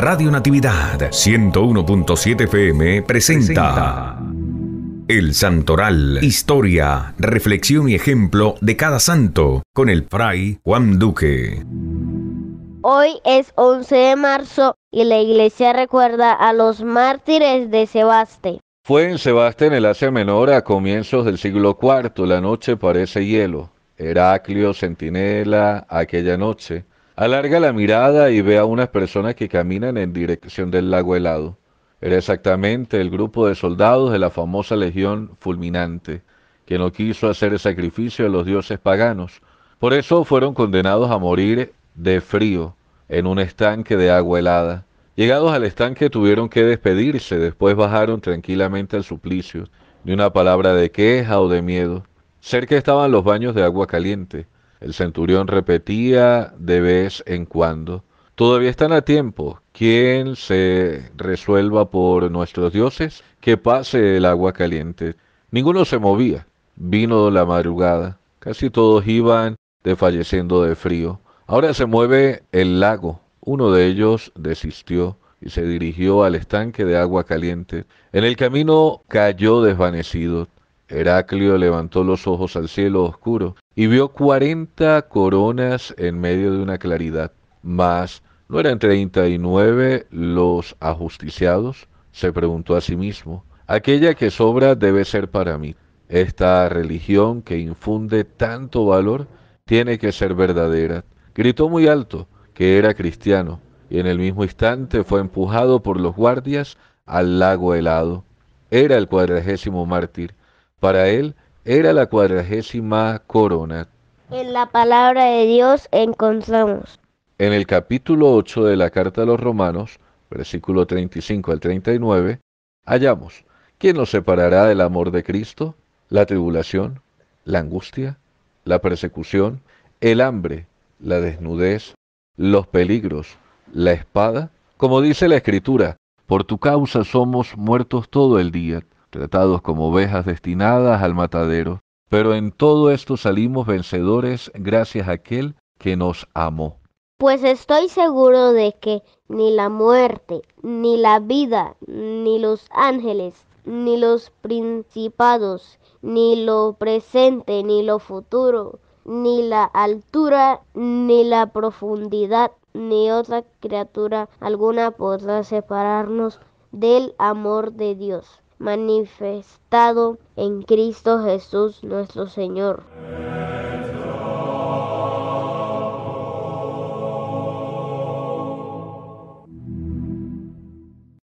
Radio Natividad 101.7 FM presenta El Santoral, historia, reflexión y ejemplo de cada santo con el fray Juan Duque. Hoy es 11 de marzo y la iglesia recuerda a los mártires de Sebaste. Fue en Sebaste en el Asia Menor a comienzos del siglo IV. La noche parece hielo. Heraclio, centinela, aquella noche, alarga la mirada y ve a unas personas que caminan en dirección del lago helado. Era exactamente el grupo de soldados de la famosa legión fulminante, que no quiso hacer el sacrificio a los dioses paganos. Por eso fueron condenados a morir de frío en un estanque de agua helada. Llegados al estanque tuvieron que despedirse, después bajaron tranquilamente al suplicio, ni una palabra de queja o de miedo. Cerca estaban los baños de agua caliente. El centurión repetía de vez en cuando, todavía están a tiempo. Quien se resuelva por nuestros dioses, que pase el agua caliente. Ninguno se movía. Vino la madrugada. Casi todos iban desfalleciendo de frío. Ahora se mueve el lago. Uno de ellos desistió y se dirigió al estanque de agua caliente. En el camino cayó desvanecido. Heraclio levantó los ojos al cielo oscuro y vio cuarenta coronas en medio de una claridad. Mas, ¿no eran treinta y nueve los ajusticiados? Se preguntó a sí mismo. Aquella que sobra debe ser para mí. Esta religión que infunde tanto valor tiene que ser verdadera. Gritó muy alto que era cristiano y en el mismo instante fue empujado por los guardias al lago helado. Era el cuadragésimo mártir para él era la cuadragésima corona. En la palabra de Dios encontramos. En el capítulo 8 de la carta a los romanos, versículo 35 al 39, hallamos, ¿quién nos separará del amor de Cristo? La tribulación, la angustia, la persecución, el hambre, la desnudez, los peligros, la espada. Como dice la Escritura, por tu causa somos muertos todo el día tratados como ovejas destinadas al matadero, pero en todo esto salimos vencedores gracias a aquel que nos amó. Pues estoy seguro de que ni la muerte, ni la vida, ni los ángeles, ni los principados, ni lo presente, ni lo futuro, ni la altura, ni la profundidad, ni otra criatura alguna podrá separarnos del amor de Dios manifestado en Cristo Jesús nuestro Señor.